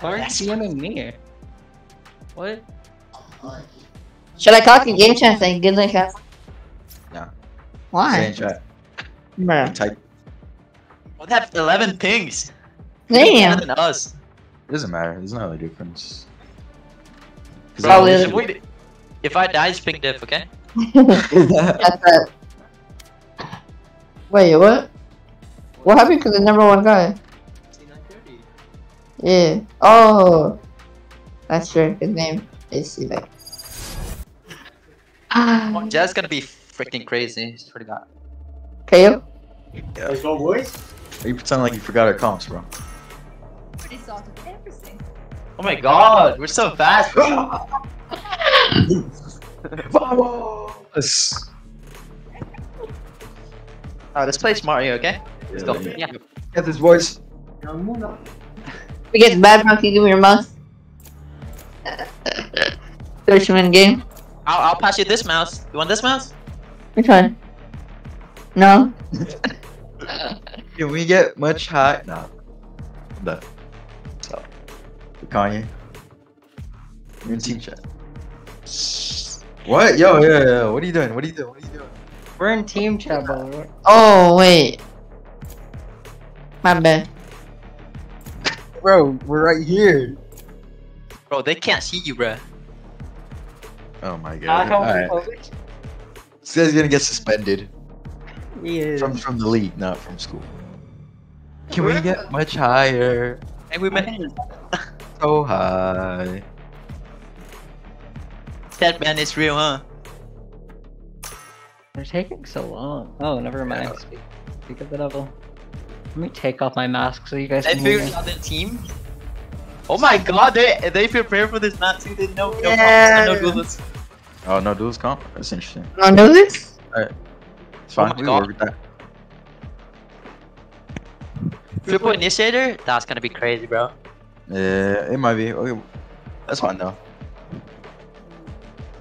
Why are you DMing me? What? Should I talk in game chat and get like a... No. Why? in chat. Bruh. Type. What have 11 pings? Damn. Than us. It doesn't matter. There's no other difference. Probably If, we, if I die, just ping diff, okay? That's it. Wait, what? What happened to the number one guy? Yeah. Oh. That's true. His name is Siva. Oh, ah. Jazz gonna be freaking crazy. Swear to God. KO? Let's go, boys. you pretending like you forgot our comps, bro. Pretty soft with everything. Oh my God, we're so fast. bro. Yes. Alright, let's play Mario, okay? Let's go. Yeah. Yeah. Get this voice. We get bad monkey, give me your mouse. Thirty minute game. I'll, I'll pass you this mouse. You want this mouse? Which one? No? Can we get much high? No. The. So. Kanye. You're in team chat. What? Yo, yo, yo. What are you doing? What are you doing? What are you doing? We're in team chat, bro. Oh, wait. My bad. Bro, we're right here. Bro, they can't see you, bro. Oh my Not god. how Alright. COVID. This guy's gonna get suspended Yeah. from from the league, not from school. Can we get much higher? Hey, we met. So high. That man is real, huh? They're taking so long. Oh, never mind. Speak, speak of the devil. Let me take off my mask so you guys They can hear figured out their team. Oh my god, they they prepare for this match too. They know no Yeah. no duelist. Oh no, duels comp. That's interesting. You wanna do this? It's fine. Oh we work with that. Triple initiator? That's gonna be crazy, bro. Yeah, it might be. Okay, that's fine though.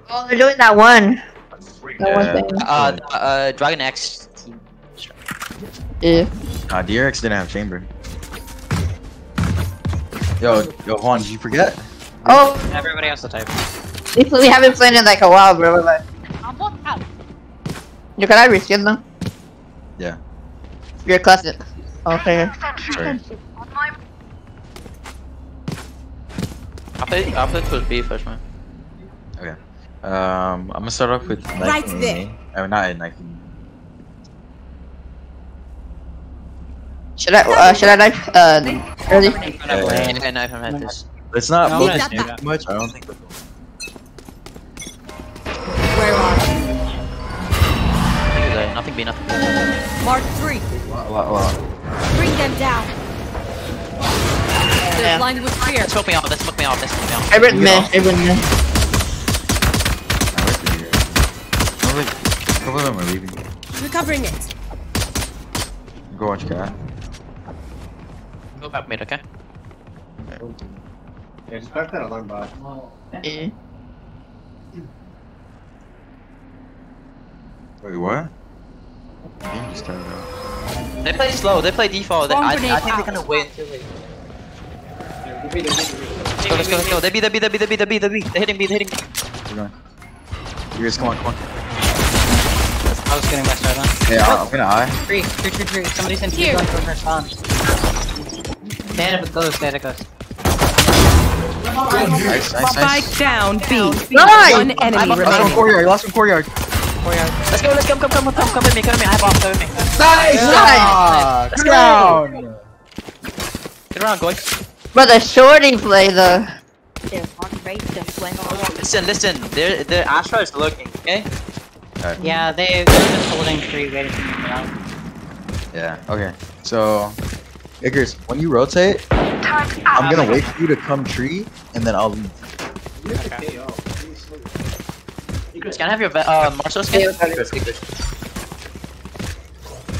Oh, they're doing that one. That one thing. Uh, uh, Dragon X team. Yeah. Nah, DRX didn't have chamber. Yo, yo, Juan, did you forget? Oh, Everybody else to type. we, we haven't played in like a while, bro. Like, I'm both out. you can I reskin them? Yeah. You're classic. Okay. Sorry. I'll play, I'll play full B first, man. Okay. Um, I'm gonna start off with Nike. Right there. Oh, not Nike. Should I? Uh, should I knife? Uh, early. Yeah. Yeah, knife him at this. Let's not No, focus I'm much. I don't think. Where are you? Nothing B, nothing B, nothing B. Mark three. Lot, lot, lot. Bring them down. They're Yeah. blinded with fear. Smoke me off, let's smoke me off, let's smoke me off. I went meh. I went meh. I wait for you. No, wait. A couple of them are leaving. Recovering it. Go watch cat. Go back mid, okay? Yeah, just back that alarm bot. Yeah. Wait, what? Just. They play slow, they play default. They, I, I grenade think they're gonna wait until they... Let's go, let's go, let's go. They B, they B, they B, they B, they B, they B. They're hitting B, they're hitting B. We're going. You guys, come on, come on. I was getting my start on. Yeah, I'm gonna eye. Tree, tree, tree, tree. Somebody sent Here. you going for her spawn. Stay out of it, ghost, stay out of ghost. Nice, nice, Spike nice. down B. Nice! One enemy I'm Last one remaining. courtyard, last one courtyard. Let's go, let's go, come, come, come, come with me, come with me. I have off, come with me. Nice! Nice! Ah, Let's go. round. Get around, boy. But the shorty play though. Listen, listen. Their, their Astra is looking, okay? Yeah, they, they're just holding tree, waiting for me to get out. Yeah, okay. So, Icarus, when you rotate, I'm gonna wait for you to come tree, and then I'll leave. Can I have your uh, Marshal skin?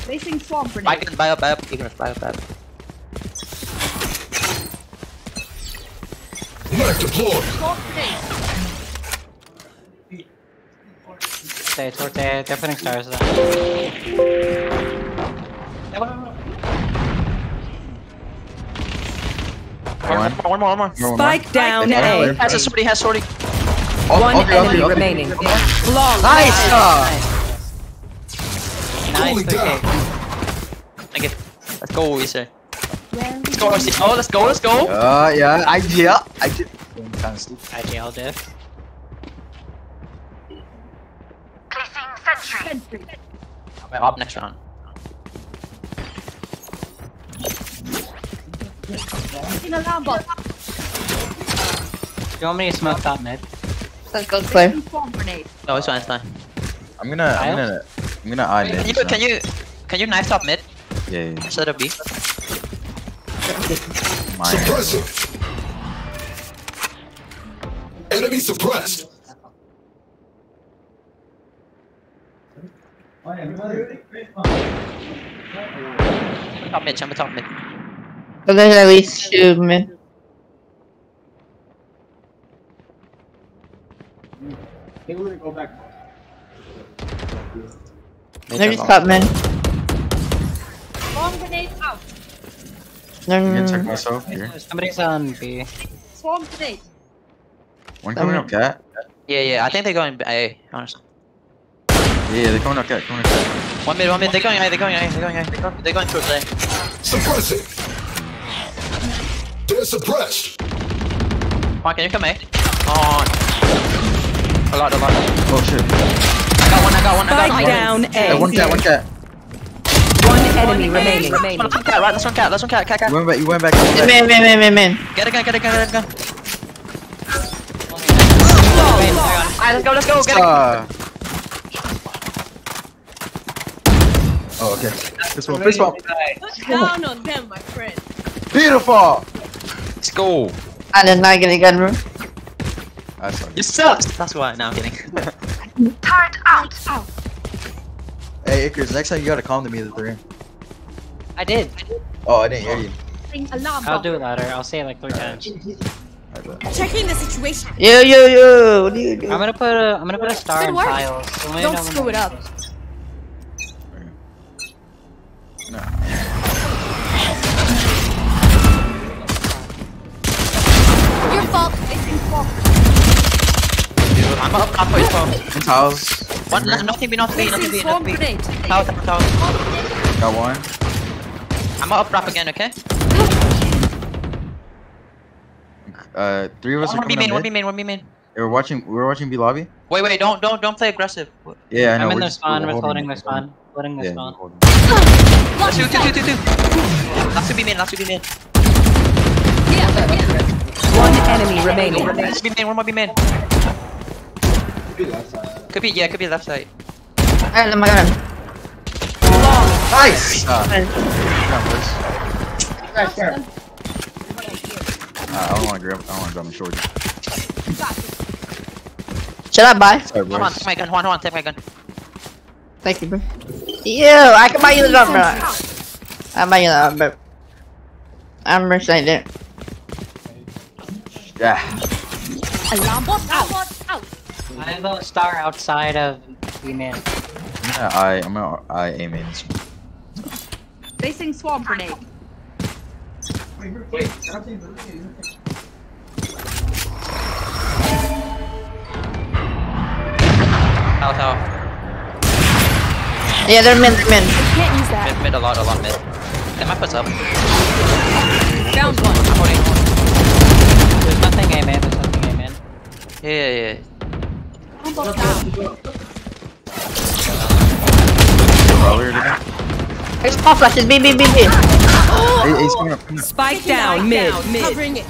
Facing swarm Buy grenade. it, buy up, buy up. Ignorance, buy up, buy up. Swarm grenade. Stay, toward, they're, they're putting stars though. One more, one more, one more. One. Spike down Hey, A. hey, Has a shorty, has shorty. Oh, One okay, enemy okay, okay. remaining. Nice! Nice, okay. Thank you. Let's go, Easter. Let's go, let's go, let's go, let's go. Uh, yeah, I yeah, I did. Kind of stupid. I jailed diff. I'm up next round. Alarm bot. Do you want me to smoke that mid? Let's go clear. Placing swarm grenade. No, it's fine, it's fine. I'm gonna, I'm gonna, I'm gonna eye mid. Can you, so- can you, can you knife top mid Yeah, yeah, yeah. instead of B? Mine. Suppressive. Enemy suppressed. Top mid, chamber top mid. So there's at least two mid. Hey, we're gonna go back. They're just top mid. Swarm grenade out. They're I'm mm. gonna check myself here. Somebody's on B. Swarm grenade. One coming up cat. Yeah, yeah, I think they're going A, honestly. Yeah, yeah, they're coming up cat, coming up cat. One mid, one mid, they're going A, they're going A, they're going A, they're going, they're going towards A. Suppressing. They're suppressed. Mark, can you come A? On. A lot, a lot. Oh shit. I got one, I got one, I got Spike one. down Hey, A. one cat, one cat. One enemy remaining. Last one cat, right? Last one cat, last one cat, cat, cat. You went back, you went back. You went back. Man, man, man, man, man. Get it, get it, get it, get it, get it. Alright, let's go, let's go, get it. Uh, oh, okay. This one, this one. Put down on them, my friend. Beautiful. Let's go. I did not get a gun room. I suck. You suck. That's why. No, I'm kidding. Out. Out. Hey, Icarus, next time you gotta come to me at the three. I did. Oh, I didn't hear you. I'll do it later. I'll say it like three times. I bet. Checking the situation. Yo, yo, yo. What do you do? I'm gonna put a I'm gonna put a star Good in work. tiles. So Don't know screw it I'm- up. I'm up top for well. In tiles. One, no, nothing be, nothing be, nothing be, nothing be. grenade. Tower, tower, tower. Got one. I'm up rap again, okay? Uh, three of us One are more B coming main, one B mid. main, one B main. We're watching. We're watching B lobby. Wait, wait, don't, don't, don't play aggressive. Yeah, I know. I'm in we're their spawn. we're We're holding holding their spawn. Holding their spawn. we're holding it. Last two, two, two, two, two. Last two B main, last two B main. One enemy remaining. Last B main, one more B main. Could be, yeah, could be left side. Alright, let me gun. Nice. Uh, uh, I don't want to grab. I don't want to grab my shorty. Should I buy? Sorry, Hold on, take my gun, hold on, hold on, take my gun. Thank you, bro. Ew, I can buy you the gun, bro. I'll buy you the gun, bro. I'm reciting it. Yeah. Alarm bot out. Out. I have a star outside of B man. I'm gonna eye. I'm gonna eye aim in. this one. Placing swarm grenade. Tower, tower. Yeah, they're mid, they're mid. Can't use that. Mid, mid, a lot, a lot mid. They might put up. Found one. I'm holding. There's nothing A man. There's nothing A man. Yeah, yeah, yeah. Alarm bot down. Earlier today. There's pop flashes. B, B, B, B. Hey, he's coming up. Coming up. Spike down mid. Mid. Covering it.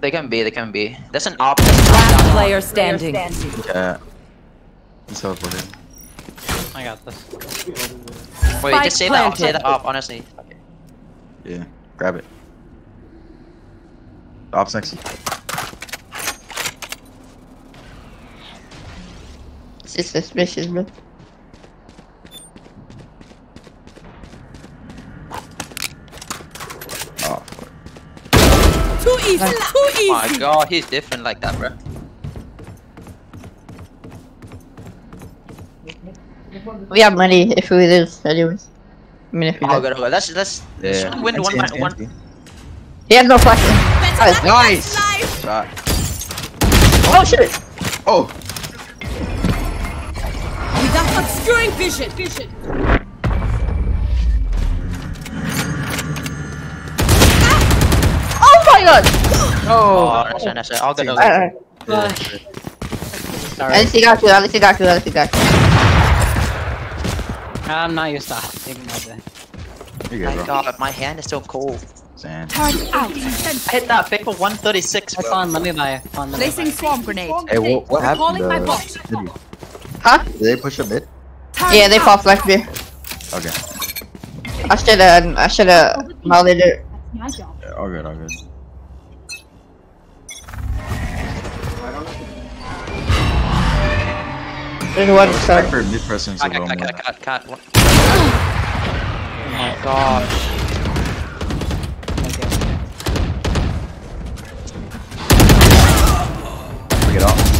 They can be, they can be. There's an op. Last player standing. Yeah. He's teleported. I got this. Wait, Spike just say the op, planted. say the op, honestly. Yeah. Grab it. Ops next. To you. Suspicious, bro. Oh. Too easy. Too Oh my god, he's different like that, bro. We have money if we lose, anyways. I mean, if you Oh, did. good, okay. Let's let's let's Yeah. win one NC, one NC, one. NC. He has no flash. Better Nice. life. Oh shit! Oh, Without obscuring vision. Vision. Oh my god! Oh, nice, one, nice. one. All good, all good. Alright, alright. Sorry. At least he got you, at least he got you, at least he got you. I'm not used to taking my day. you My good, bro. God, my hand is so cold. Sand. Turn out. I hit that big for 136. Hey, bro. Fawn, let me buy. Fawn, let me Placing buy. swarm grenade. Hey, what, what happened? Calling my to- bot. Did Huh? Did they push a mid? Yeah, they out. fall flash B. Okay. I should've, I should've mounted it. Yeah, all good, all good. There's one Respect side. for mid presence Cut, a little cut, more. cut, cut, cut, cut. Oh my gosh. Get off.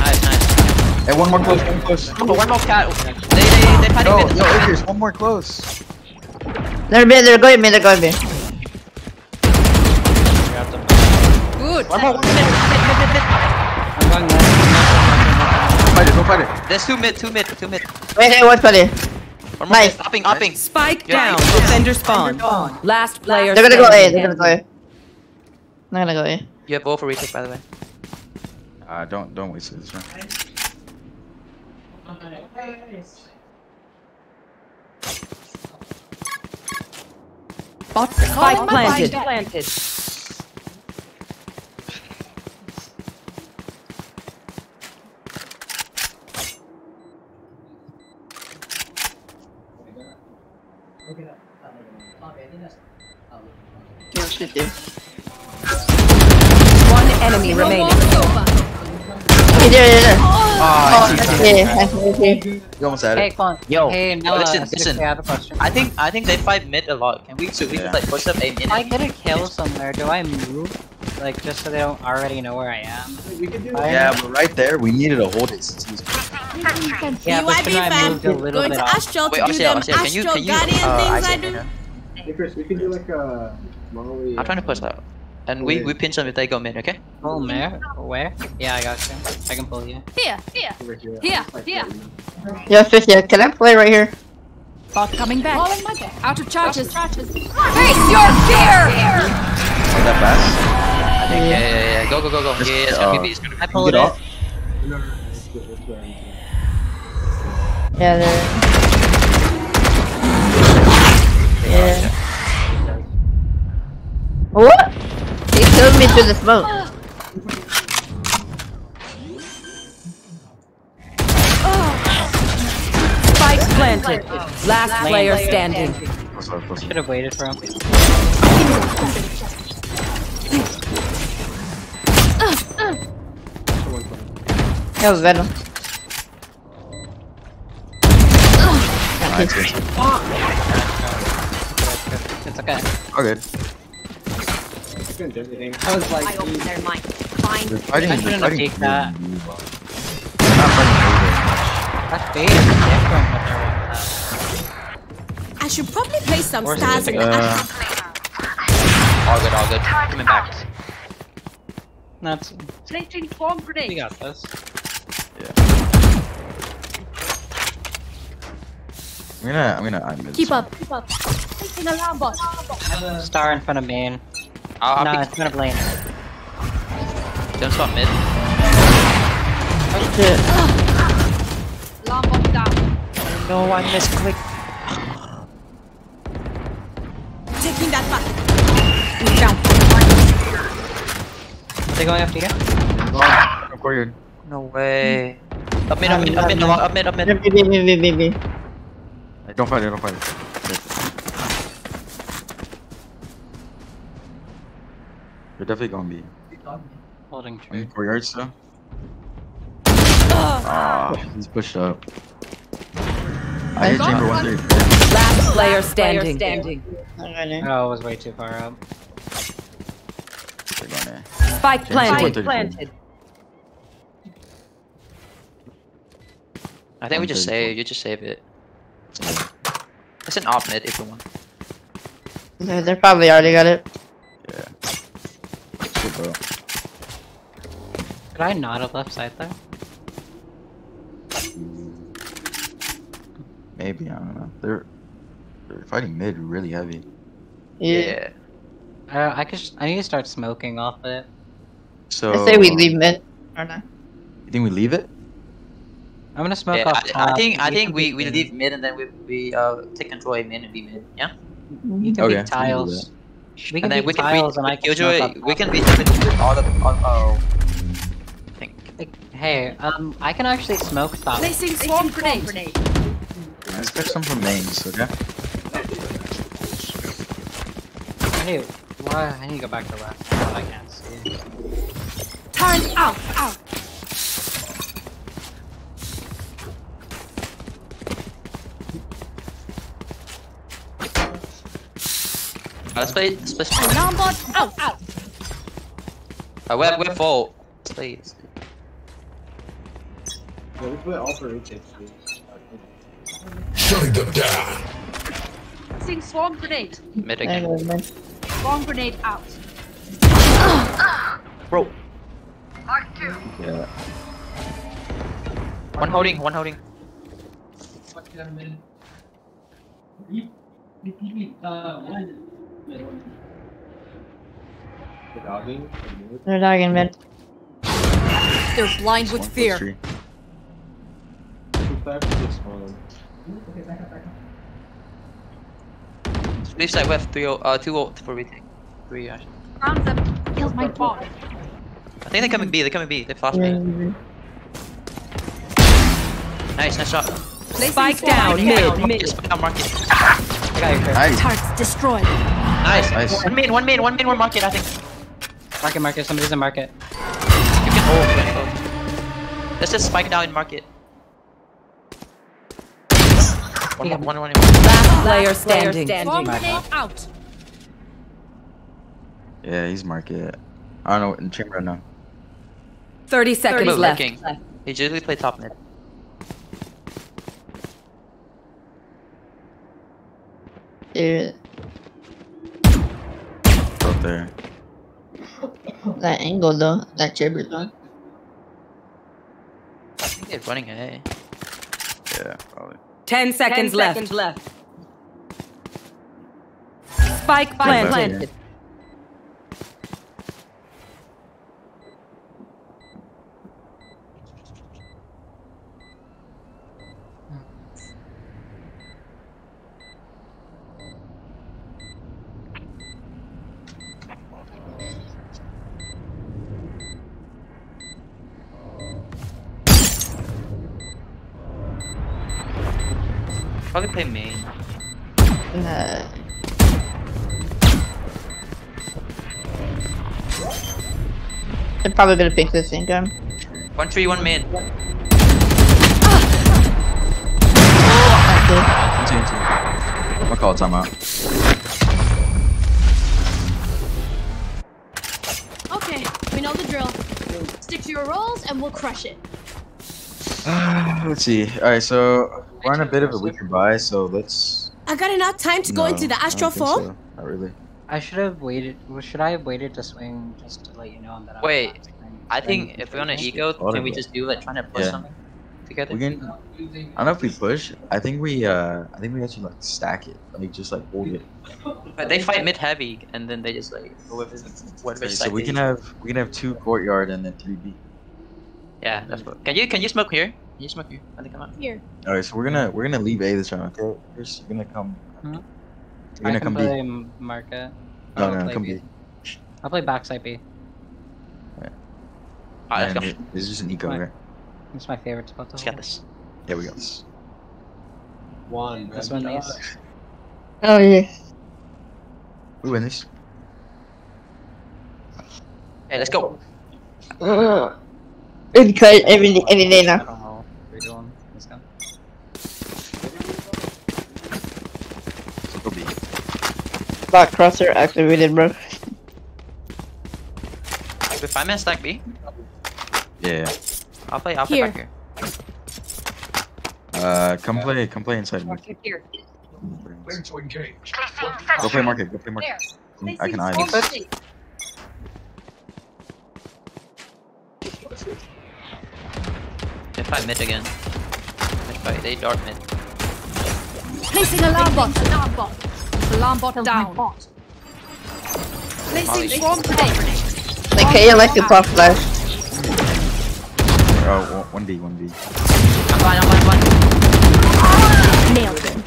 Nice, nice. One more close, one close. Oh, one more cat. They, they, they fighting Yo, mid. yo, Akers, one more close. They're mid, they're going mid, they're going mid. Good. One more, one mid. I'm going mid. Don't fight it, don't fight it. There's two mid, two mid, two mid. Wait, hey, what's buddy? One more Nice. mid. Upping, upping. Spike Yeah. down. Defender spawn. Last player. They're gonna go A, they're gonna go A. They're gonna go A. You have both for retake, by the way. Uh, don't, don't waste it this round. Bot spike planted. Yo, shit. One enemy remaining. Okay, there, there, there. I I see, I see. You almost had Hey, it. Fawn. Yo, Hey, Noah. listen, seriously, listen. I have a question. I think I think they fight mid a lot. Can we should we Yeah. just like push up a mid? If I get a kill somewhere, do I move? Like, just so they don't already know where I am? We can do I- Yeah, but right there, we needed to hold it since he was Yeah, but BYB shouldn't I fam. moved a little Going bit to off? Astral to Wait, do Arsia, them Arsia, can you Astral can you Guardian uh, things I do. Hey Chris, we can do like a Molly. I'm trying to push that. And we we pinch them if they go mid, okay? Pull where? Where? Yeah, I got you. I can pull you. Here, here. here. Here, Like here. that. Yo, Fish, yeah, can I play right here? Bot coming back. Out of charges. Face your fear. Is that fast? I think yeah yeah yeah. Go go go go. Just, Yeah yeah. It's uh, gonna be it's gonna I be. pulled Get it. off. Yeah, there. Through the smoke. Spike planted. Last player standing. Close up, close up. Should have waited for him. That was Venom. Alright, good. It's okay. Okay. You can do everything. I was like, I open their mind. Fine. They're fighting, I they're shouldn't have fighting. that. They're not fighting That fade is different with their I should probably play some Where's stars in the Uh, All good all good. Coming back. That's. Placing swarm We got this. I'm gonna, I'm gonna, I'm gonna. Keep up. Keep up. Placing alarm bot. Star in front of main. I'll, Nah, I'll it's front of lane. pick. Don't spot mid. Oh, shit. Alarm bot down. No, I misclicked. Taking that back. Down. Are they going after you? Oh, courtyard. No way. Up mid, up mid, up mid, up mid, up mid. B. Hey, don't fight it, don't fight it. They're definitely gonna be Holding in tree. courtyard still. Ah, he's pushed up. I hear chamber one three. Last player standing. Alright. Oh, it was way too far up. They're going there. Spike Chamber planted. I think we just 134. save. You just save it. It's an op mid if you want. They they probably already got it. Yeah. Shit, bro. Could I not have left side there? Maybe I don't know. They're they're fighting mid really heavy. Yeah. Uh, I could. I need to start smoking off it. So I say we leave mid. Or not. You think we leave it? I'm gonna smoke Yeah, off I, top. I think I think we, we leave mid and then we we uh take control A mid and B mid. Yeah. You can Okay, be can do tiles. We can and then be we can tiles, beat and I can smoke Killjoy. up We can beat them with with all the all, oh. I think. Like, hey, um, I can actually smoke top. Placing swarm grenade. Let's catch some from mains, okay? Hey, why? I need to go back to left. I can't see. Turn out. Out. Let's play. Let's play. Alarm bot out. Out. Uh, we're we're full. Let's play. let's play. Yeah, we put all for rotate. Shutting them down. Placing swarm grenade. Mid They again. Swarm grenade out. Bro. Yeah. One holding. One holding. The dogging. They're dogging mid. They're blind with fear. three. Two five for this one. Leave side with three. o- Uh, two ult for retake. Three actually. Found them. Killed my bot. I think they're coming B. They're coming B. They flashed me. Yeah. Nice, nice shot. Placing Spike swarm down grenade. mid. Just put down market. I got your. Nice. Targets destroyed. Nice. Nice. One main. One main. One main. One market. I think. Market, market. Somebody's in market. You can hold. You can. Let's just spike down in market. One, one, one, one, one. Last player standing. Swarm My grenade bad. out. Yeah, he's market. I don't know what in chamber now. 30 seconds Move, left. King. He usually play top mid. Dude, Out there. that angle though, that jibber though. I think they're running A. Yeah, probably. 10 seconds left. Spike planted. planted. Probably play main. Uh, they're probably gonna pick this income. One tree, one main. Okay. TNT. I'm gonna call a timeout. Okay, we know the drill. Stick to your roles and we'll crush it. Let's see. Alright, so we're on a bit of a weaker buy, so let's. I got enough time to no, go into the I don't astral form. so. Not really. I should have waited. well, Should I have waited to swing just to let you know that I Wait, not swinging? I think if we're on an swing? eco, can we just do like trying to push Yeah. something together? We can. I don't know if we push. I think we. uh I think we actually like stack it. Like just like hold it. But they fight mid heavy and then they just like go with whatever Okay, so we can have we can have two courtyard and then three B. Yeah, that's what. Can you can you smoke here? Can you smoke here? I think I'm out. Here. All right, so we're gonna we're gonna leave A this round. Okay, Chris, you're gonna come. Hmm? You're gonna can come play B. m- market. No, I'll no, play come B. B. I'll play backside B. Alright, let's go. it- It's just an eco, here. right? It's my favorite spot to Let's hold. get this. There we go. One. This red one dot. is. Oh yeah. We win this. Hey, let's go. Every cut every day, every day now. Oh, three to one. Let's go. So go B. Block crosser activated, bro. If I'm in stack B, Yeah. yeah. I'll play. I'll play Here. back here. Uh, come play, come play inside. mid. Ready. Go play market. Go play market. I can eye this. They fight mid again. Mid fight, they dart mid. Placing alarm bot. Alarm bot. Alarm bot down. Placing swarm grenade. Like, hey, I like the pop flash. Oh, one D, one D. I'm fine, I'm fine, I'm fine. Nailed him.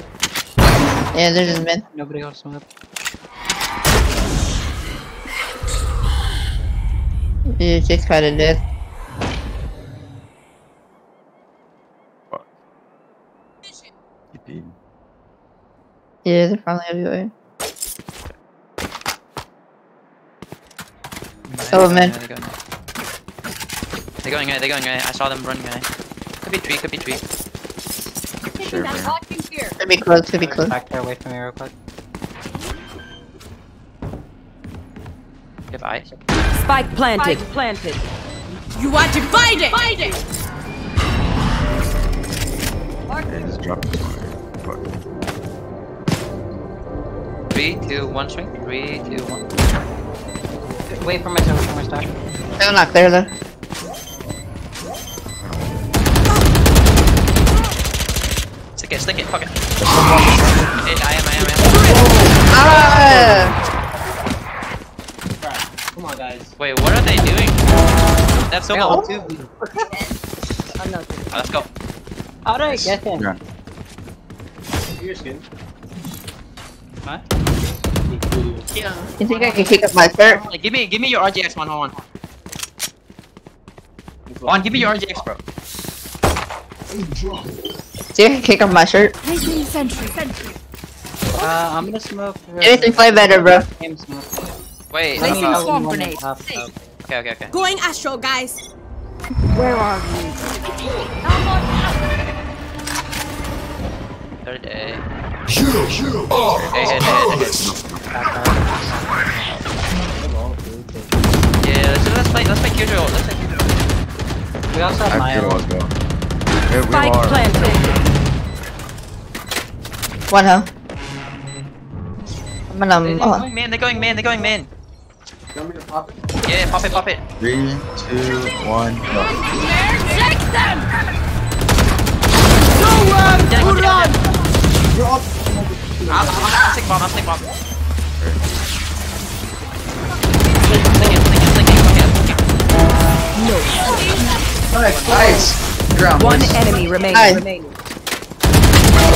Yeah, they're just mid. Nobody got smoke. Yeah, she's kinda dead. TP. Yeah, they're probably everywhere. Oh, man. They're going, eh? they're going A, they're going A. I saw them running A. Eh? Could be tree, could be tree. Sure, man. Could be close, could be close. Back there, away from me real quick. You have eyes. Spike planted. planted. You are divided. Okay, just drop it. Fuck. Three, two, one swing. Three, two, one. Wait for my wait for my stash. They're not there though. Stick it, stick it, fuck it. Hey, I am, I am, I am. Ah! Come on, guys. Wait, what are they doing? That's so Yeah, cool. Oh, let's go. How did I get him? Yeah. Your skin. What? You think I can kick up my shirt? Like, give me, give me your RGX one, hold on. On, give me your RGX, bro. See, I can kick up my shirt. Placing sentry. Sentry. Uh, I'm gonna smoke. uh, Anything play better, bro. Game smoke. Wait, Placing swarm grenade. okay, okay, okay. Going astral, guys. Third A. You, you are Hey, hey, hey, hey, hey. powerless. Yeah, let's, let's play, let's play Killjoy. Let's play Killjoy. We also have I my feel ult. as well. Yeah, we Spike are. planted. One huh? I'm gonna. They're Oh. going man, they're going man, they're going man. You want me to pop it? Yeah, pop it, pop it. Three, two, one, go. Take them. Yeah, go down. I'll, I'll, I'll stick bomb, I'll stick bomb. It, it, it, okay, okay. Nice, nice. Ground, One boys. enemy remaining. Nice. remaining.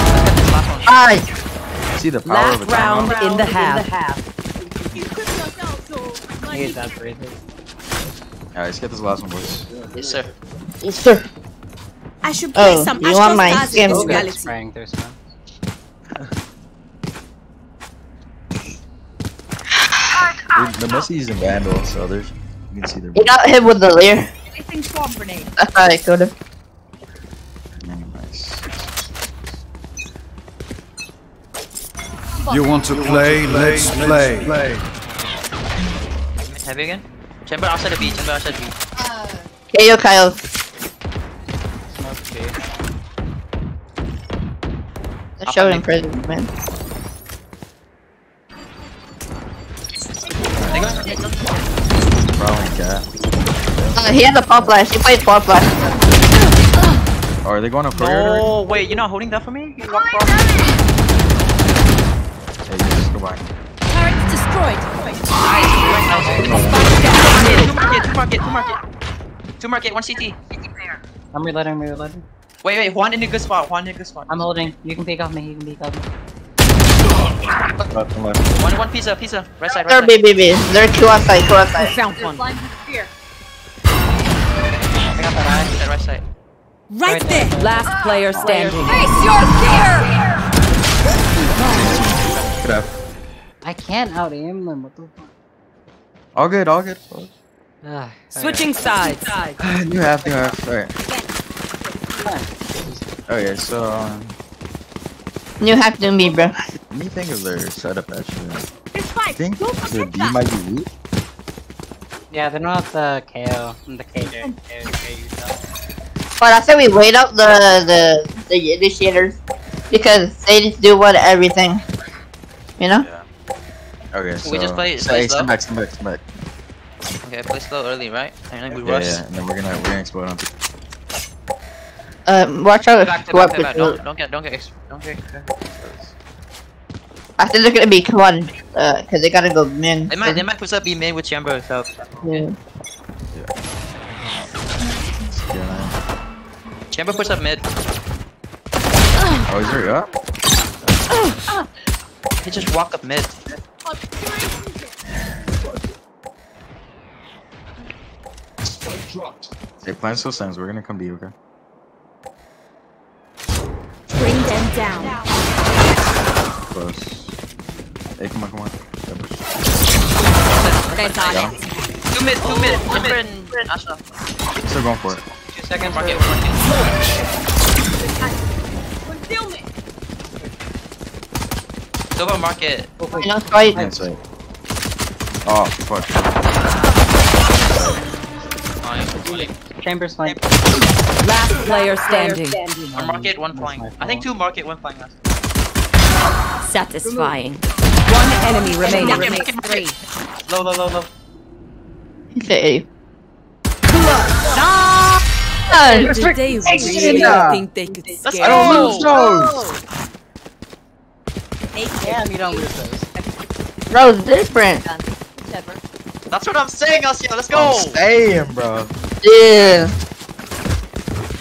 Let's get this last one. Nice. See the power of Last a round timeout? in the half. I hate that breathing. Yeah, let's get this last one, boys. Yes, sir. Yes, sir. I should play Oh, some you astral want my stars skin? Oh, in Good reality. spraying through smoke. Dude, the Messi's and Vandal, so there's you can see their. You got hit with the leer. Placing swarm grenade. That's how I could have. Nice. You want to play? Let's play. Heavy again? Chamber outside the B, chamber outside the B. KO Kyle. Smoke B. I showed him prison, man. He has a pop flash. He plays pop flash. Oh, are they going up courtyard? No, wait, you're not holding that for me? You walk from- Hey, just go by. Turret destroyed. Two market, two market, two market. Two market, one CT. I'm reloading, I'm reloading. Wait, wait, Juan in a good spot, Juan in a good spot. I'm holding. You can peek off me, you can peek off me. Left and left. One, one pizza, pizza. Right side, They're right side. BBB. They're two outside, two outside. Found one. I got that That right side. Right there. Last player standing. Face your fear. Good up. I can't out aim them, what the fuck? All good, all good. boys. Ah, Switching sides. New half, new half. Alright. Okay, so um, You have to me, bro. let me think of their setup actually. It's I fine. think Go the protect B might be weak. Yeah, they're not the KO, the KJ. KJ stuff. But I said we wait out the the the initiators. because they just do what everything. You know? Yeah. Okay, so We just play- so, play hey, slow? stand back, stand back, stand back. Okay, play slow early, right? And then we Yeah, rush. yeah, and then we're gonna we're gonna explode on. Um, watch out if Back back back. Don't, don't get, don't get, don't get. I think they're gonna be quad, uh, cause they gotta go min. They might, they might push up B mid with Chamber, so. Yeah. Yeah. Chamber push up mid. Oh, is there up? He just walk up mid. Spike dropped. Hey, plan still stands. We're gonna come to you, okay? Bring them down. Close. Hey, come on, come on. Yeah, push. Got on him. Two mid, two mid. Chamber and Asha. Still going for it. Two seconds. Market, market. Silver market. You know, fight. Can't say. Oh, fuck. Fine. Chamber's fine. Last player standing. One market, one flying. I think two market, one flying. last. Satisfying. One enemy remaining. Market, market, market. Low, low, low, low. He said, "Hey." Did they really think they could Let's scare I don't lose those! Damn, you don't lose those. Bro, it's different. That's what I'm saying, Asya. Let's go. I'm saying, bro. Yeah.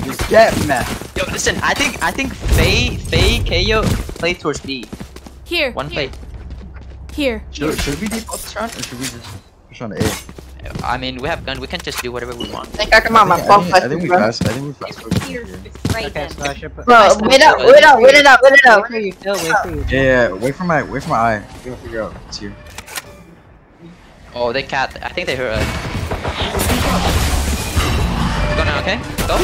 You get me. Yo, listen. I think I think Faye, Faye, KO play towards B. Here. One play. Here. Should, should we default this round, or should we just push on A? I mean, we have gun. We can just do whatever we want. I think I come out my I phone I think we passed. I think we passed. Okay, so I should put. Bro, wait up, wait up, wait it up, wait it Wait up. for you, Phil. Wait for you. Yeah, yeah. Wait for my, wait for my eye. We gotta figure out. It's here. Oh, they cat. I think they heard us. Go now, okay? Go.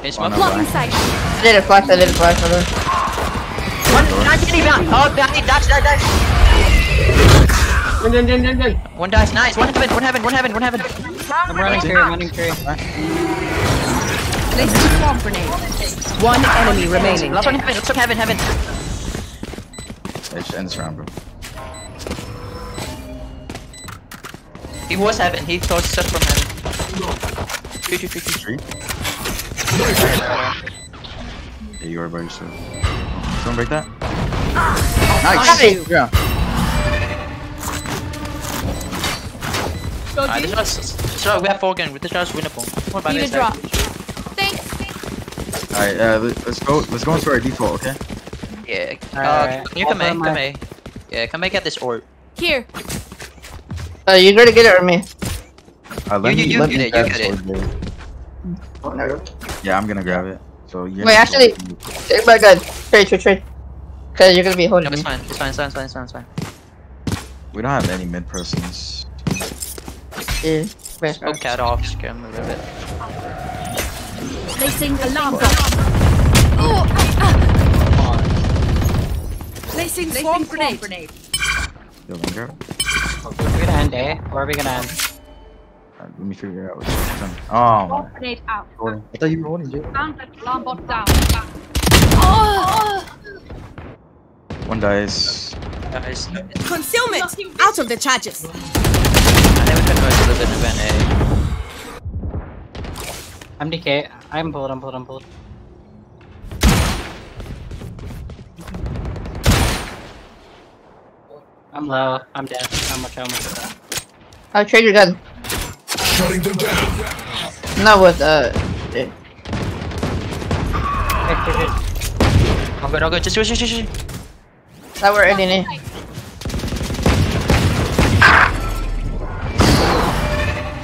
Can you smoke? Oh, no, Blocking Black. sight. I did a flash, I did a flash, hold on. One. Oh, dice, nice. One heaven, one heaven, one heaven, one heaven. I'm running through. I'm running through. One enemy remaining. Last one heaven, let's heaven, heaven. Let's round, bro. He was heaven, he throws stuff from heaven. Shoot, shoot, shoot. Three. Yeah, you are by yourself. Someone break that? Nice. Nice. Yeah. Alright, this is this is- we have four gun. This is winnable. Come on, by Need this a drop. Thanks. All right. Uh, let- let's go. Let's go into our default. Okay. Yeah. Uh, Alright, you come I'll A, come my- A. Yeah, come A get this orb. Here. Uh, you gotta get it or me? Uh, let You- me you- let you me get it, you get this orb, baby. Yeah, I'm gonna grab it. So you. Wait, actually- Take my gun. Trade, trade, trade. Cause you're gonna be No, holding it's me. fine. It's fine. It's fine. It's fine. It's fine. It's fine. we don't have any mid persons. Yeah. Wait, Go cat off. Scare him a little bit. Placing alarm bot. Oh, Placing swarm grenade. Yo, let me grab it. Are we gonna end A? Where are we gonna end? Uh, let me figure out what's done. Oh. Grenade out. Holding. I thought you were holding, Jay. Found alarm bot down. Oh. One dice. Guys, I Concealment. Out of the charges. I never took noise a little bit in event A. I'm DK. I'm pulled. I'm pulled. I'm pulled. I'm low. I'm dead. How much? How much? I'll trade your gun. Shutting them down. Not with, uh, Hey, hey, hey. All good. All good. Just shoot, shoot, shoot, shoot. not we're ending it.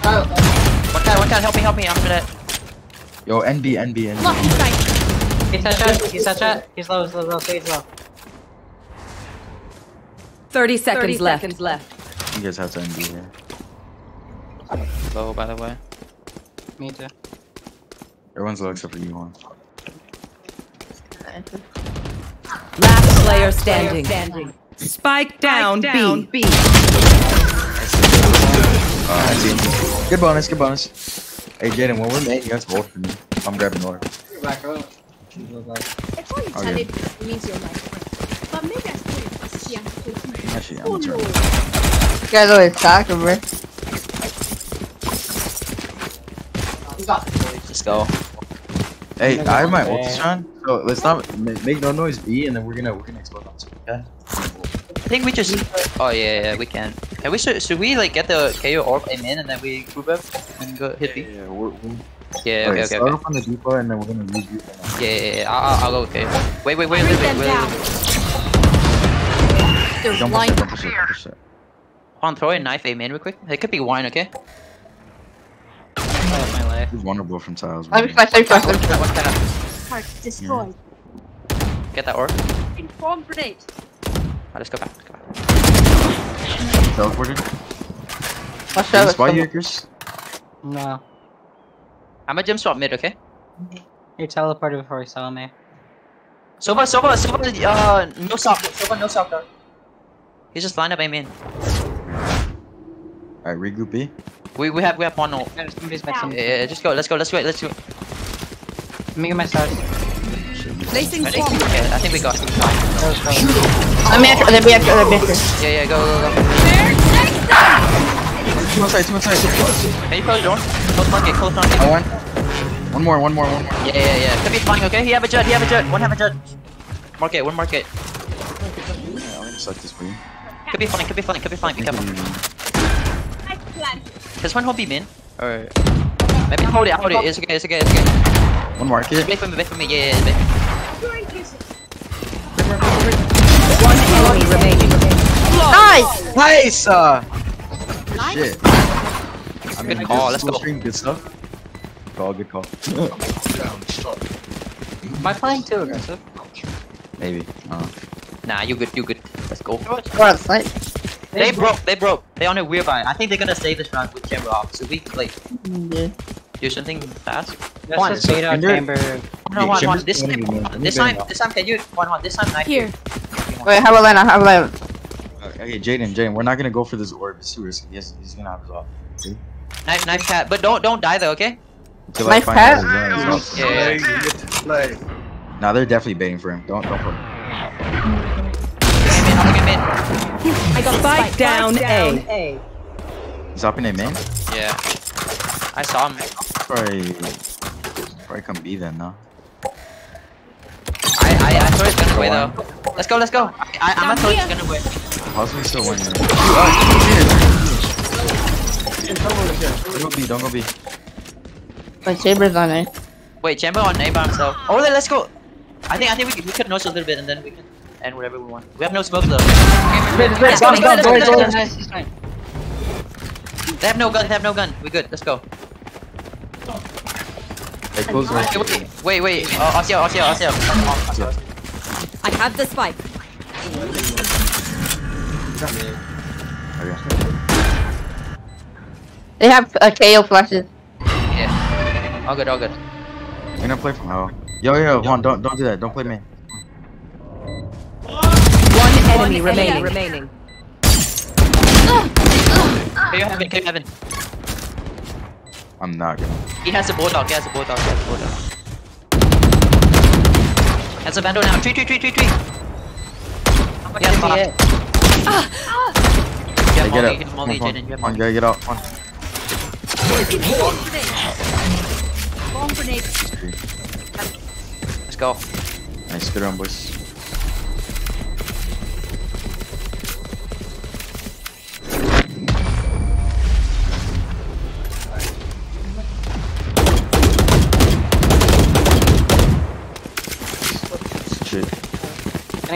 One cat. One cat. Help me. Help me. After that. Yo, NB, NB, NB. Blocking sight. He's headshot. He's headshot. He's low. He's low. low. He's low. 30 seconds left. left. You guys have to NB here. Low, by the way. Me too. Everyone's low except for you, one. Last player standing. Spike down, B. Uh, I see him. Good bonus, good bonus. Hey, Jaden, when we're main, you guys hold for me. I'm grabbing orb. Back up. It's all you Oh, tell yeah. it means you're like, but maybe I still yeah. Actually, I'm gonna turn. You guys always talking, bro. Let's go. Hey, I have my Okay. ultis on, so let's not make no noise B, and then we're gonna we're gonna explode on two. Okay. I think we just. Oh yeah, yeah, we can. And we should should we like get the KO orb aim in and then we group up and go hit B? Yeah, we're, we're Yeah, okay, okay, start okay. off on the depot, and then we're gonna regroup. and then- Yeah, yeah, yeah. I'll, I'll, I'll go. Okay. Wait, wait, wait, wait, wait, them wait. down. wait. They're Don't push blind. it, don't push it, don't push it. Hold on, throw a knife aim in real quick. It could be wine, okay? My life. He's vulnerable from tiles. Let me man. flash, let me flash, let me That flash. one kind of Heart destroyed. get that orb. Inform grenade. Oh, let's go back. Let's go back. Teleported. Watch Can you out. spy some- here, Chris? No. I'm a gym swap mid, okay? You teleported before we saw me. Sova, Sova, Sova, uh, no sock, Sova, no sock, dog. He's just line up aim in. Alright, regroup B. We we have we have one ult. Yeah, yeah, yeah, just go. Let's go. Let's go. Let's go. Let me get my stars. Placing Ready? Okay, I think we got. it. Let me enter, let me enter, let me enter. Yeah, yeah, go, go, go. Two on side, two on side. Can you close the door? Close market, close market. Oh, one. One more, one more, one more. Yeah, yeah, yeah. Could be flying, okay? He have a jet, he have a jet. One have a jet. Market, one market. Yeah, I'm gonna suck this for you. Could be flying, could be flying, could be flying. Be careful. There's one hobby min. Or maybe hold it, hold it. It's okay, it's okay, it's okay. One market. Wait for me, wait for me. Yeah, yeah, yeah. One enemy remaining. Nice! Nice! Uh, shit. I mean, Good call, let's go. Stream, good stuff. Good call, good call. Am I playing too aggressive? Maybe. Uh, Nah, you good, you good. Let's go. Go on site. They broke, they broke. They on a weird buy. I think they're gonna save this round with chamber off. So we can like Yeah. do something fast. That's One, just bait out chamber. No, one, one. Chamber's This time, this time, this time, can you one, one? This time, knife. Here. Wait, have a line, have a line. okay, Jaden, Jaden, we're not gonna go for this orb. It's too risky. He's, he's gonna have his off. Knife, knife, cat. But don't, don't die though, okay? Until Knife find cat? out his zone is off. Yeah, yeah. Play. Nah, they're definitely baiting for him. Don't, don't put him. Get him in, get him in. I Spike down A. He's up in a main. Yeah. I saw him. Probably, probably come B then, no? I, I, I thought he's gonna away though. Let's go, let's go. I, I, I'm gonna throw he's gonna away. Possibly still one here. Don't go B, don't go B. My chamber's on it. Wait, Chamber on A by himself. Oh, then let's go. I think, I think we could, we could nose a little bit and then we can end whatever we want. We have no smoke though. They have no gun, they have no gun. We good, let's go. Hey, close right. Wait, wait, wait. wait. Uh, Osio, Osio, Osio. Osio. I have the spike. They have uh, KO flashes. Yeah. All good, all good. I'm gonna play from hell. Yo, yo, Juan, don't, don't do that. Don't play me. One enemy remaining. remaining. Can you have it, can you have? I'm not gonna. He has a bulldog, he has a bulldog, he has a bulldog. Has a vandal now. Tree, tree, tree, tree, tree. He has box. You Hey, have get molly, out. you have Come molly, on, come Jaden, you have on. Come on, molly. gotta get out. Come on. Bomb grenade. Let's go. Nice, good run, boys.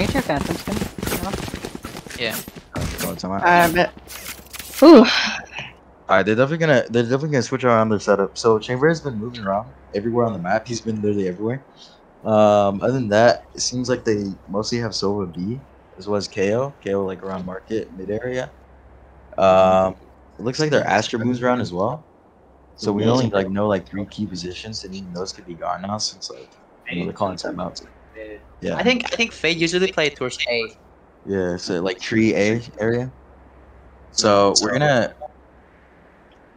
Can I get your phantom skin? Yeah. Oh, it's I bet. Ooh. Alright, they're definitely gonna they're definitely gonna switch around their setup. So Chamber has been moving around everywhere on the map. He's been literally everywhere. Um, other than that, it seems like they mostly have Sova B as well as KO. KO like around market mid area. Um, it looks like their Astra moves around as well. So we only like know like three key positions, and even those could be gone now since like you know, they're calling timeouts. Yeah. I think I think Fade usually play towards A. Yeah, so like tree A area. So we're gonna.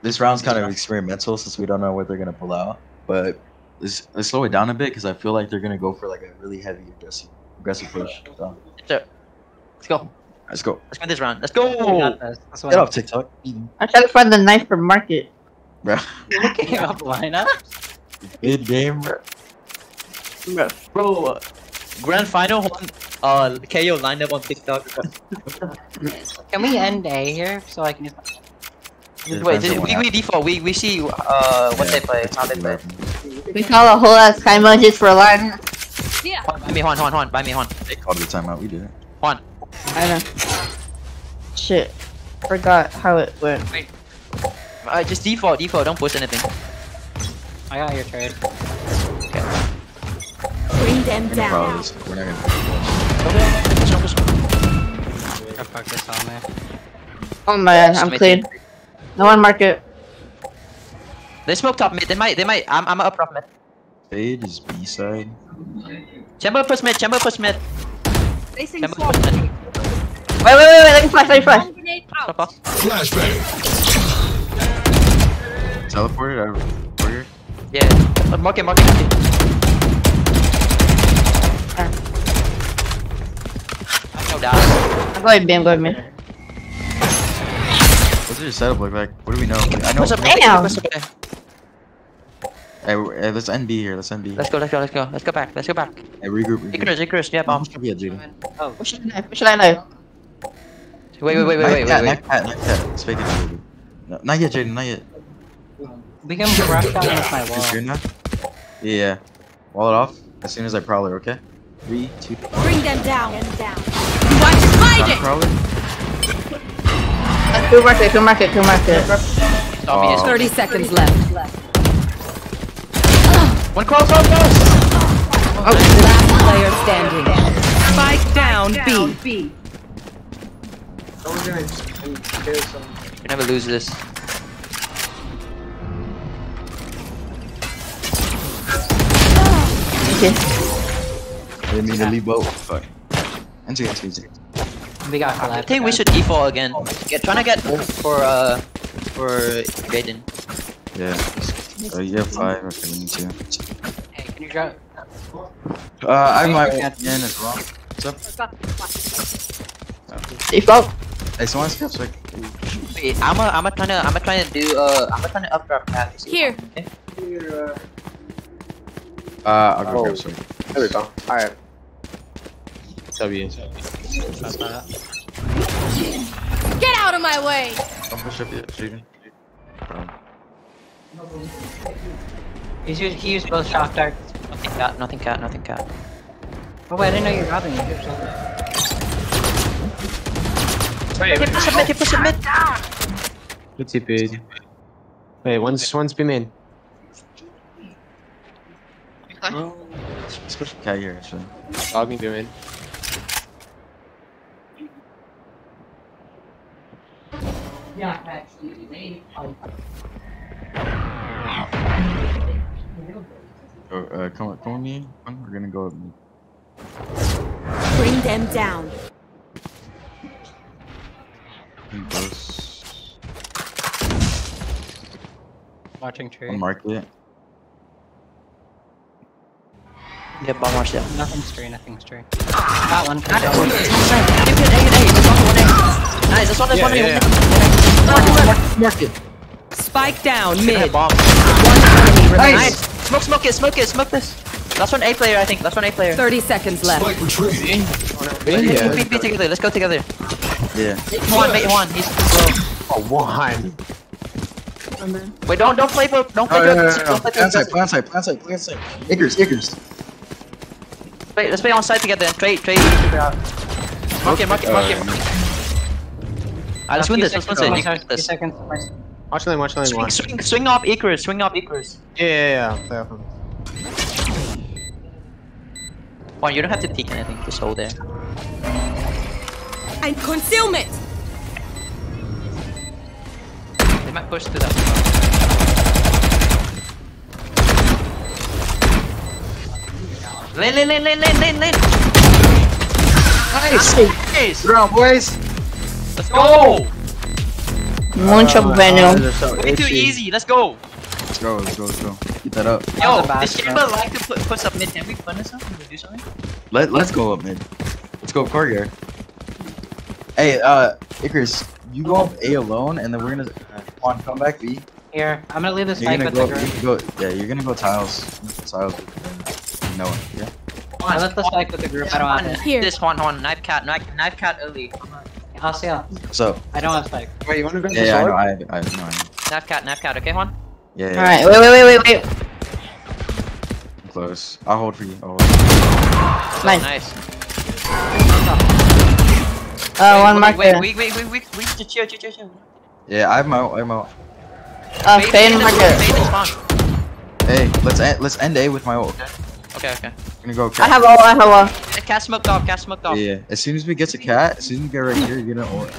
This round's kind of experimental since we don't know what they're gonna pull out, but let's, let's slow it down a bit because I feel like they're gonna go for like a really heavy aggressive aggressive push. So, Sure. Let's go. let's go. Let's win this round. Let's We go. got this. That's Get I'm off TikTok, I'm trying to find the knife for market. bro. looking up lineup. Good game, bro. Bro, uh, grand final one. Uh, KO lined up on TikTok. Can we end A here so I can use Yeah, Wait, did, we, we default. We we see uh what they play, how they play. We call a whole ass time just for a line. Yeah. Buy me Juan, Juan, Juan. Buy me Juan. They called the timeout. We did it. Juan. I know. Shit. Forgot how it went. Uh, just default, default. Don't push anything. I got your trade. Bring them down. follow this. We're not gonna. Go focus on me. Oh man, I'm clean. No one mark it. They smoke top mid. They might. They might. I'm. I'm up top mid. Fade is B side. Chamber push mid. Chamber push mid. Placing Chamber push mid. Wait, wait, wait, wait, let me flash, let me flash. Bomb grenade Stop out. off. Flashbang. Teleported out of warrior. Yeah. Uh, mark it. Mark it. No doubt. I'm going B, I'm going B. What's your setup look like? What do we know? I know. Push up. Damn. Push up. Hey, hey, let's end B here. Let's end B. Let's go. Let's go. Let's go. Let's go back. Let's go back. Hey, regroup. regroup. Icarus. Icarus. Yeah, bomb. Should be a Jaden. Oh, Push the knife, push the knife. Wait. Wait. Wait. Wait. Wait. Wait. Knife cat, wait. knife cat, knife cat. Let's fake it a. No, not yet, Jaden. Not yet. we can rush down with my wall. sure now? Yeah, yeah. Wall it off as soon as I prowler, okay? Three, two, Bring them down. down. Watch us hide one. it. Prowler. Two market, two market, two market. Zombie Oh. 30 seconds left. One close. Close. Close. Oh, last player standing. Spike down B. We never lose this. Okay. They need to leave both. Fuck. And two, two, two. We got I think we should default again. Get trying to get for uh for Jaden. Yeah. So you have five. Okay, we need two. Hey, can you drop? Uh, I might again as well. What's up? Default. Hey, someone skip so I Wait, I'm a, I'm a trying to I'm a trying to do uh I'm a trying to updraft path. Here. Okay. Uh, I'll go grab some. There we go. Alright. W. Get out of my way. Don't push up yet, Jaden. Um, He's used, he used both shock darts. Nothing cat, nothing cat, nothing cat. Oh wait, I didn't know you were robbing me. Wait, Hit push submit, hit push submit. Good TP. Wait, one's one's B main. let's push the cat here, actually. Logging B main. Oh, uh, come on, come on me. We're gonna go. Bring them down. in close. Watching tree. On market. Yeah, bomb watch that. Nothing's tree, nothing's tree. Got one. Nice, this one, this one, Yeah, market. Spike down mid. Bomb. One enemy remaining. Nice. Smoke, smoke it, smoke it, smoke this. Last one A player, I think. Last one A player. 30 seconds left. Spike retreating. Oh, yeah. Be, be together. Let's go together. Yeah. Juan, mate, Juan. He's slow. Oh, one. Wait, don't don't play for don't play Oh, for no, no, no, no. don't play Plan for side, plan side, plan side, plan side. Icarus, Icarus. Wait, let's play on side together and trade trade each other out. Mark it, mark it, mark it. Uh, Alright, let's win this. Let's win this. You can win Two this. seconds. Watch lane, watch lane, Swing, one. swing, swing off Icarus. Swing off Icarus. Yeah, yeah, yeah. Play off him. Juan, you don't have to peek anything. Just hold there. And concealment. They might push to that. Lane, lane, lane, lane, lane, lane, lane. Nice. Nice. Ground, boys. Let's go. Moonshot Venom. Way too easy. Let's go. Let's go, let's go, let's go. that up. Yo, the this chamber like to put push up mid. Can we fund something? Can we do something? Let Let's go up mid. Let's go up courtyard. Hey, uh, Icarus, you go up A alone, and then we're gonna uh, come on, come back B. Here, I'm gonna leave this You're mic gonna with go, the you group. can go. Yeah, you're gonna go tiles. Tiles. With, No one. Yeah. I left this mic with the group. I don't have it. Here. This one, one knife cat, knife, knife cat early. I'll see you. So. I don't have spike. Wait, you want to grab Yeah, the yeah, I sword? know. I have. I have. No, I know. Knife cat, knife cat. Okay, one. Yeah. yeah. Alright, wait, wait, wait, wait, wait. I'm close. I'll hold for you. I'll hold. Nice. Nice. Uh, one wait, mark wait, there. wait, wait, wait, wait, wait, chill, chill, chill, chill. Yeah, I have my. I have my. Uh, Fade- fade fade marker. the spawn. Hey, let's end. Let's end A with my ult. Okay, okay. I'm gonna go. I have all, I have all. Cat smoked off, cat smoked off. Yeah, yeah. As soon as we get to cat, as soon as we get right here, you're gonna ult.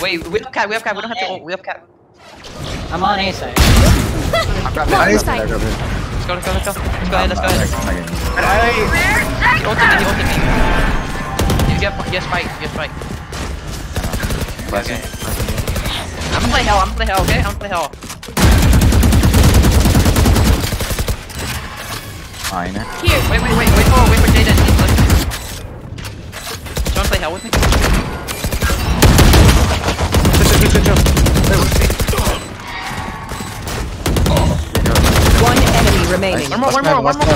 Wait, we have cat, we have cat, we don't have to ult, we have cat. I'm on A side. I grabbed it, I Nice. grabbed it, I grabbed it. Let's go, let's go, let's go. Let's go ahead, let's go ahead. I'm not getting it. He ulted me, he ulted me. You get, you get spike, you get I'm gonna play hell, I'm gonna play hell, okay? I'm gonna play hell. Fine. Here. Wait, wait, wait, wait for, wait for Jaden. He's like... Do you wanna play hell with me? Wait, what's the- One enemy remaining. One more, one more, one more,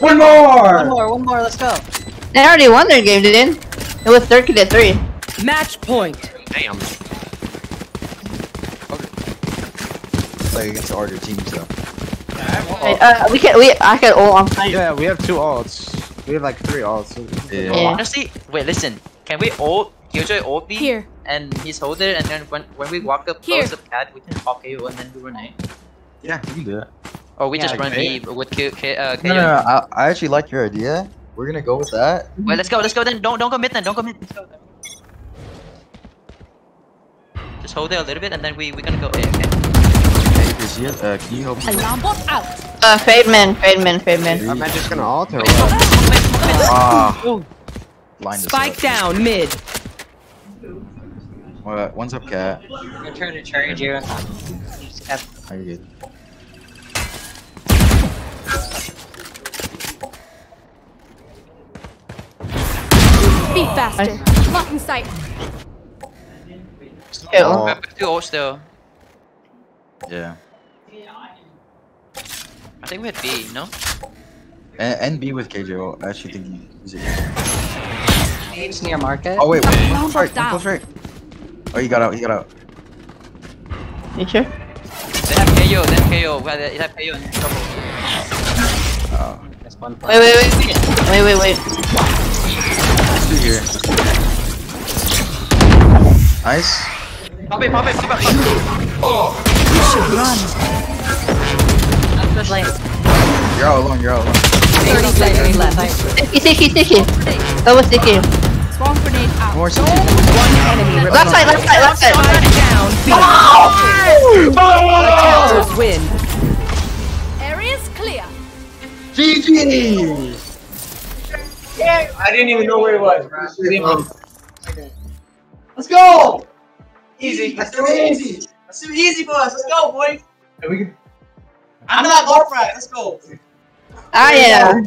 one more, one more. One more! One more, let's go. They already won their game, didn't they? It was 30 to 3. Match point. Damn. Play against the harder teams though. Hey, uh, we can, we, I can ult on fight. Yeah, we have two ults. We have like three ults. Yeah. Yeah. Honestly, wait, listen. Can we ult, Killjoy ult me? Here. And he's hold it, and then when when we walk up Here. close the cat, we can pop KO and then do run A. Yeah, you can do that. Oh, we Yeah, just like run A. B with K, K, uh, KO. No, no, no. I, I actually like your idea. We're gonna go with that. Wait, let's go, let's go then. Don't don't go mid then. Don't go mid. Let's go. Just hold it a little bit, and then we we're gonna go A. Okay. Hey, Chris, uh, can you help me? Alarm bot out. Uh, fade man, fade man, fade man. Am I just gonna ult or Wait, smoke, what? smoke mid. Ah. Line this Spike up. down mid. What? One's up, cat. I'm trying to charge you. You just kept How you good? Be faster. Lock in sight. Ew. Oh. We have two ult still. Yeah. I think we had B. No. And, and be with KJ. I actually think he- he's a It's near market. Oh wait, wait. Round One right, close right. Oh, he got out. He got out. You sure? They have KO. They have KO. Well, They have KO in trouble. Oh. That's one Wait, wait, wait, wait. Wait, wait, wait. Let's do here. Nice. Pop it, pop it, pop it. Pop it. That's good lane. You're all alone. You're all alone. 30 seconds left. Sticky, sticky, sticky. That was sticky. Swarm grenade out. More CT. One enemy remaining. Left side, left side, left side. Spike down. B. Attackers win. Area's clear. GG. I didn't even know where he was, bro. Let's go! Easy. Let's do it easy. Let's do it easy for us. Let's go, boys. I'm not Warfrag. Let's go. Ah, yeah.